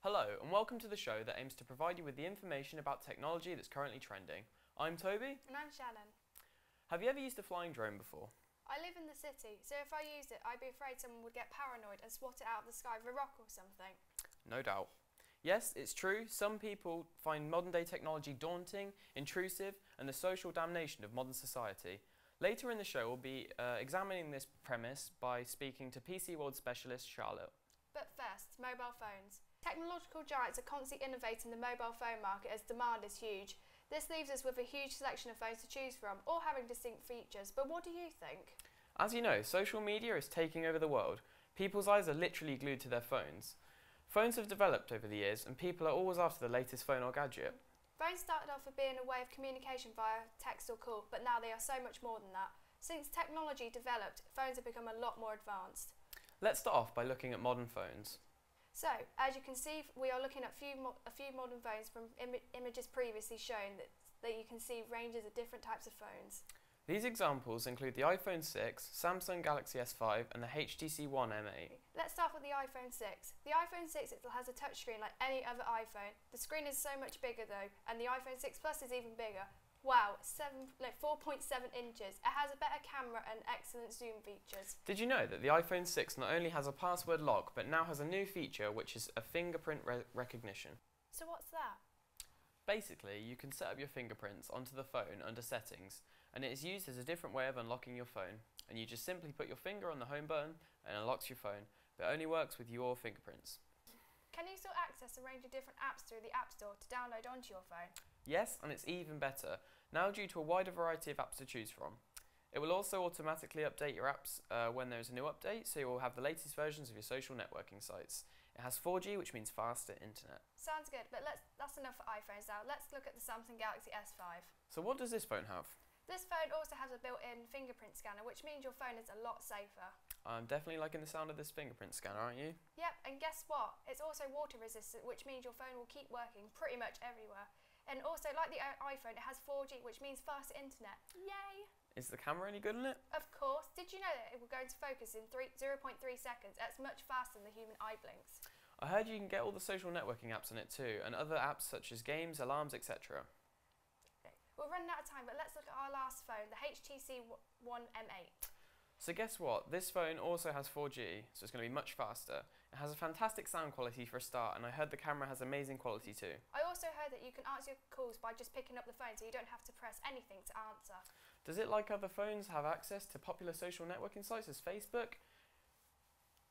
Hello, and welcome to the show that aims to provide you with the information about technology that's currently trending. I'm Toby. And I'm Shannon. Have you ever used a flying drone before? I live in the city, so if I used it, I'd be afraid someone would get paranoid and swat it out of the sky with a rock or something. No doubt. Yes, it's true, some people find modern day technology daunting, intrusive, and the social damnation of modern society. Later in the show, we'll be uh, examining this premise by speaking to PC World specialist Charlotte. But first, mobile phones. Technological giants are constantly innovating the mobile phone market as demand is huge. This leaves us with a huge selection of phones to choose from, all having distinct features. But what do you think? As you know, social media is taking over the world. People's eyes are literally glued to their phones. Phones have developed over the years, and people are always after the latest phone or gadget. Phones started off as being a way of communication via text or call, but now they are so much more than that. Since technology developed, phones have become a lot more advanced. Let's start off by looking at modern phones. So, as you can see, we are looking at few a few modern phones from Im images previously shown that, that you can see ranges of different types of phones. These examples include the iPhone 6, Samsung Galaxy S5 and the HTC One M8. Let's start with the iPhone 6. The iPhone 6 it has a touchscreen like any other iPhone. The screen is so much bigger though, and the iPhone 6 Plus is even bigger. Wow, seven, like 4.7 inches. It has a better camera and excellent zoom features. Did you know that the iPhone 6 not only has a password lock, but now has a new feature which is a fingerprint re recognition? So what's that? Basically, you can set up your fingerprints onto the phone under settings, and it is used as a different way of unlocking your phone. And you just simply put your finger on the home button and unlocks your phone, but only works with your fingerprints. Can you still access a range of different apps through the App Store to download onto your phone? Yes, and it's even better, now due to a wider variety of apps to choose from. It will also automatically update your apps uh, when there's a new update, so you will have the latest versions of your social networking sites. It has 4G, which means faster internet. Sounds good, but that's enough for iPhones now. Let's look at the Samsung Galaxy S5. So what does this phone have? This phone also has a built-in fingerprint scanner, which means your phone is a lot safer. I'm definitely liking the sound of this fingerprint scanner, aren't you? Yep, and guess what? It's also water resistant, which means your phone will keep working pretty much everywhere. And also, like the iPhone, it has 4G, which means faster internet. Yay! Is the camera any good in it? Of course. Did you know that it will go into focus in three, 0.3 seconds? That's much faster than the human eye blinks. I heard you can get all the social networking apps on it too, and other apps such as games, alarms, etc. We're running out of time, but let's look at our last phone, the HTC One M8. So guess what? This phone also has 4G, so it's going to be much faster. It has a fantastic sound quality for a start, and I heard the camera has amazing quality too. I also heard that you can answer your calls by just picking up the phone, so you don't have to press anything to answer. Does it, like other phones, have access to popular social networking sites as Facebook?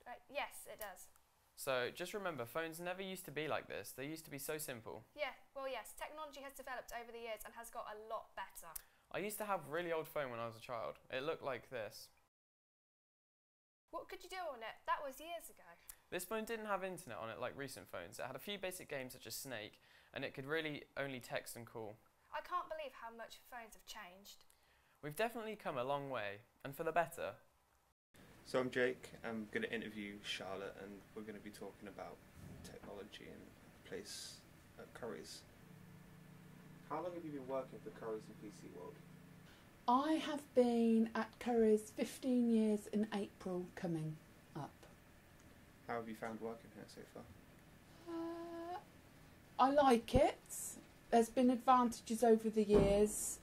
Uh, yes, it does. So just remember, phones never used to be like this. They used to be so simple. Yeah, well, yes, technology has developed over the years and has got a lot better. I used to have a really old phone when I was a child. It looked like this. What could you do on it? That was years ago. This phone didn't have internet on it like recent phones. It had a few basic games such as Snake, and it could really only text and call. I can't believe how much phones have changed. We've definitely come a long way, and for the better. So I'm Jake. I'm going to interview Charlotte, and we're going to be talking about technology and place at Currys. How long have you been working for Currys and PC World? I have been at Currys 15 years in April coming up. How have you found working here so far? Uh, I like it. There's been advantages over the years,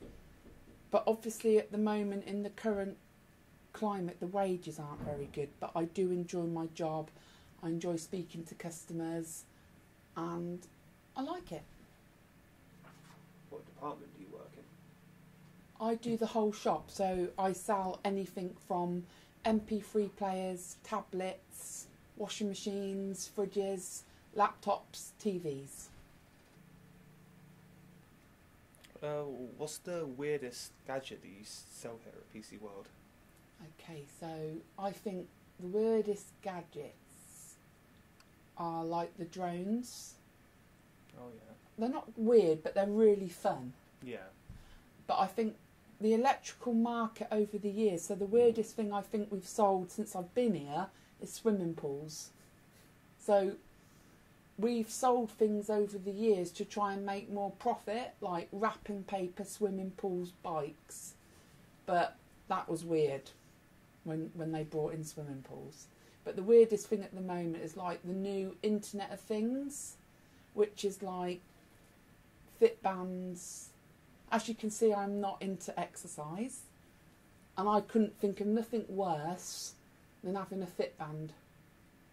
but obviously at the moment in the current climate, the wages aren't very good, but I do enjoy my job. I enjoy speaking to customers, and I like it. What department do you work in? I do the whole shop, so I sell anything from MP3 players, tablets, washing machines, fridges, laptops, TVs. Uh, what's the weirdest gadget that you sell here at PC World? Okay, so I think the weirdest gadgets are like the drones. Oh yeah. They're not weird, but they're really fun. Yeah. But I think the electrical market over the years, so the weirdest thing I think we've sold since I've been here is swimming pools. So we've sold things over the years to try and make more profit, like wrapping paper, swimming pools, bikes. But that was weird when when they brought in swimming pools But the weirdest thing at the moment is like the new Internet of Things, which is like fit bands. As you can see, I'm not into exercise, and I couldn't think of nothing worse than having a fit band.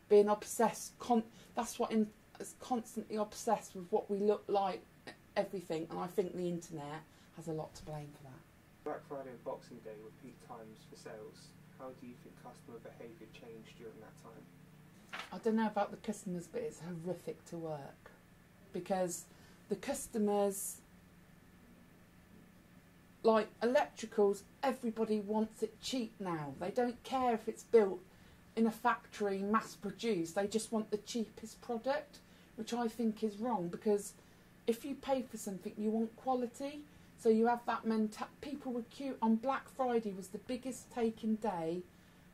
Being obsessed, con- that's what in- is constantly obsessed with what we look like, everything, and I think the internet has a lot to blame for that. Black Friday and Boxing Day were peak times for sales. How do you think customer behaviour changed during that time? I don't know about the customers, but it's horrific to work because the customers, like electricals, everybody wants it cheap now. They don't care if it's built in a factory, mass produced. They just want the cheapest product, which I think is wrong because if you pay for something, you want quality. So you have that mental. People were queue on Black Friday was the biggest taking day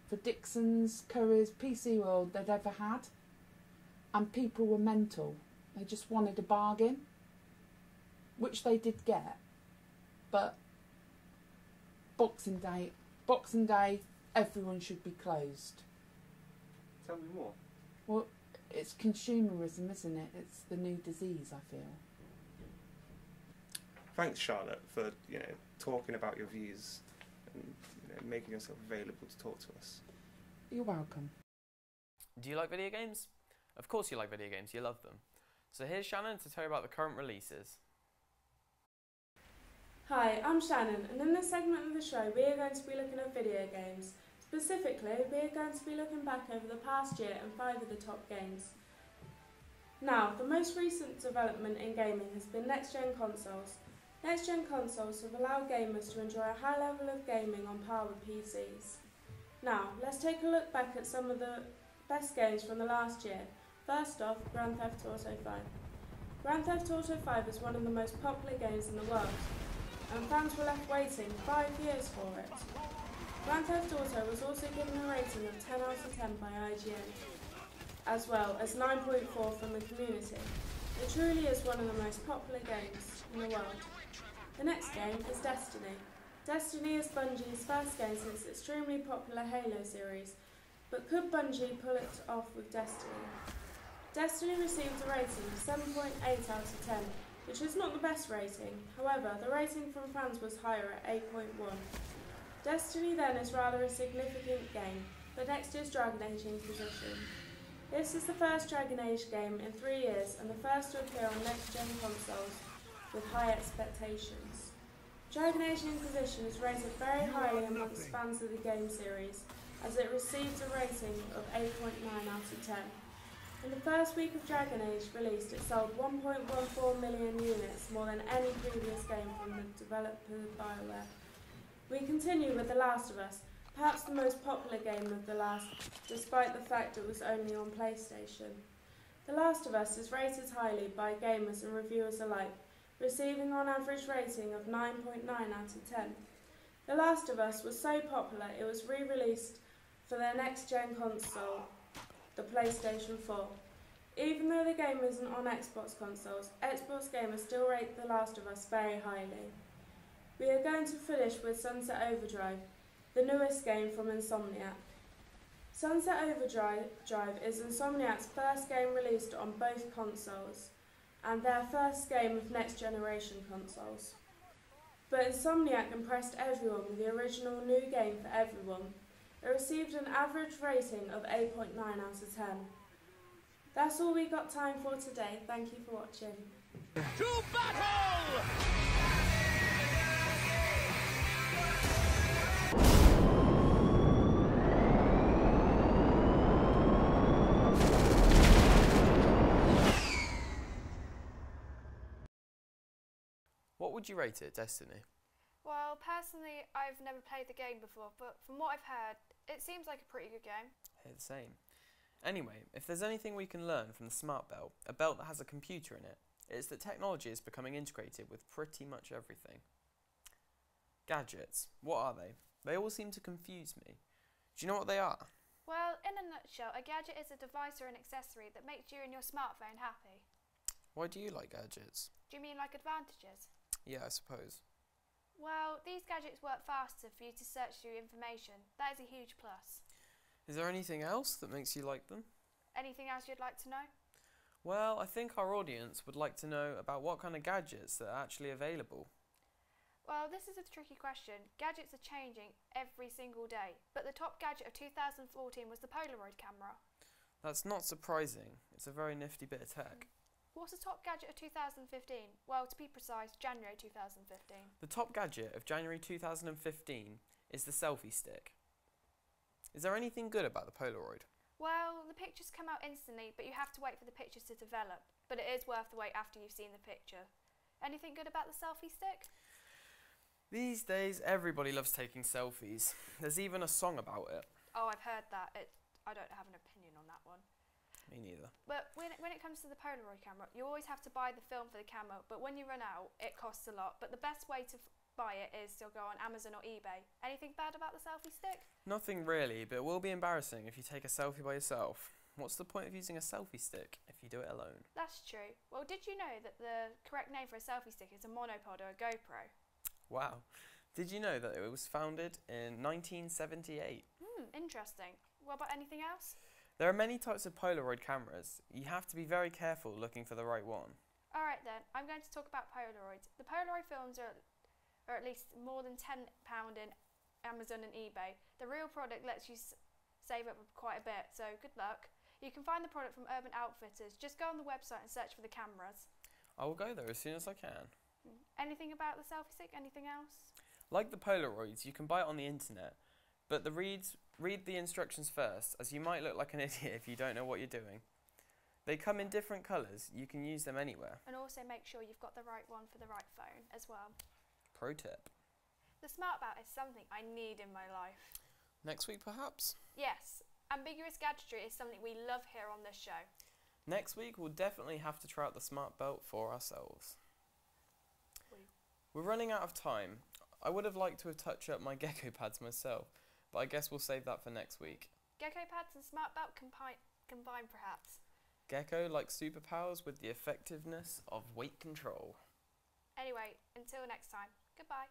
for Dixons, Currys, PC World they'd ever had, and people were mental. They just wanted a bargain, which they did get. But Boxing Day, Boxing Day, everyone should be closed. Tell me more. Well, it's consumerism, isn't it? It's the new disease. I feel. Thanks, Charlotte, for you know talking about your views and you know, making yourself available to talk to us. You're welcome. Do you like video games? Of course you like video games, you love them. So here's Shannon to tell you about the current releases. Hi, I'm Shannon, and in this segment of the show, we are going to be looking at video games. Specifically, we are going to be looking back over the past year and five of the top games. Now, the most recent development in gaming has been next gen consoles. Next gen consoles have allowed gamers to enjoy a high level of gaming on par with PCs. Now, let's take a look back at some of the best games from the last year. First off, Grand Theft Auto 5. Grand Theft Auto 5 is one of the most popular games in the world, and fans were left waiting five years for it. Grand Theft Auto was also given a rating of 10 out of 10 by IGN, as well as 9.4 from the community. It truly is one of the most popular games in the world. The next game is Destiny. Destiny is Bungie's first game since the extremely popular Halo series, but could Bungie pull it off with Destiny? Destiny received a rating of 7.8 out of 10, which is not the best rating. However, the rating from fans was higher at 8.1. Destiny then is rather a significant game, but next is Dragon Age Inquisition. This is the first Dragon Age game in three years and the first to appear on next gen consoles with high expectations. Dragon Age Inquisition is rated very highly amongst fans of the game series, as it received a rating of 8.9 out of 10. In the first week of Dragon Age released, it sold 1.14 million units, more than any previous game from the developer BioWare. We continue with The Last of Us, perhaps the most popular game of the last, despite the fact it was only on PlayStation. The Last of Us is rated highly by gamers and reviewers alike, receiving on average rating of 9.9 out of 10. The Last of Us was so popular it was re-released for their next gen console, the PlayStation 4. Even though the game isn't on Xbox consoles, Xbox gamers still rate The Last of Us very highly. We are going to finish with Sunset Overdrive, the newest game from Insomniac. Sunset Overdrive is Insomniac's first game released on both consoles, and their first game of next generation consoles. But Insomniac impressed everyone with the original new game for everyone. It received an average rating of 8.9 out of 10. That's all we got time for today. Thank you for watching. To battle! What would you rate it, Destiny? Well, personally, I've never played the game before, but from what I've heard, it seems like a pretty good game. Hey, the same. Anyway, if there's anything we can learn from the smart belt, a belt that has a computer in it, it's that technology is becoming integrated with pretty much everything. Gadgets, what are they? They all seem to confuse me. Do you know what they are? Well, in a nutshell, a gadget is a device or an accessory that makes you and your smartphone happy. Why do you like gadgets? Do you mean like advantages? Yeah, I suppose. Well, these gadgets work faster for you to search through information. That is a huge plus. Is there anything else that makes you like them? Anything else you'd like to know? Well, I think our audience would like to know about what kind of gadgets that are actually available. Well, this is a tricky question. Gadgets are changing every single day, but the top gadget of 2014 was the Polaroid camera. That's not surprising. It's a very nifty bit of tech. What's the top gadget of 2015? Well, to be precise, January 2015. The top gadget of January 2015 is the selfie stick. Is there anything good about the Polaroid? Well, the pictures come out instantly, but you have to wait for the pictures to develop. But it is worth the wait after you've seen the picture. Anything good about the selfie stick? These days, everybody loves taking selfies. There's even a song about it. Oh, I've heard that. It, I don't have an opinion on that one. Me neither. But when it, when it comes to the Polaroid camera, you always have to buy the film for the camera. But when you run out, it costs a lot. But the best way to buy it is to go on Amazon or eBay. Anything bad about the selfie stick? Nothing really, but it will be embarrassing if you take a selfie by yourself. What's the point of using a selfie stick if you do it alone? That's true. Well, did you know that the correct name for a selfie stick is a monopod or a GoPro? Wow. Did you know that it was founded in 1978? Hmm, interesting. What about anything else? There are many types of Polaroid cameras. You have to be very careful looking for the right one. All right then, I'm going to talk about Polaroids. The Polaroid films are, are at least more than ten pound in Amazon and eBay. The real product lets you s- save up quite a bit, so good luck. You can find the product from Urban Outfitters. Just go on the website and search for the cameras. I will go there as soon as I can. Hmm. Anything about the selfie stick? Anything else? Like the Polaroids, you can buy it on the internet, but the reads read the instructions first, as you might look like an idiot if you don't know what you're doing. They come in different colours. You can use them anywhere. And also make sure you've got the right one for the right phone as well. Pro tip. The smart belt is something I need in my life. Next week, perhaps. Yes, ambiguous gadgetry is something we love here on this show. Next week, we'll definitely have to try out the smart belt for ourselves. We- We're running out of time. I would have liked to have touched up my gecko pads myself, but I guess we'll save that for next week. Gecko pads and smart belt combine, combined, perhaps. Gecko like superpowers with the effectiveness of weight control. Anyway, until next time, goodbye.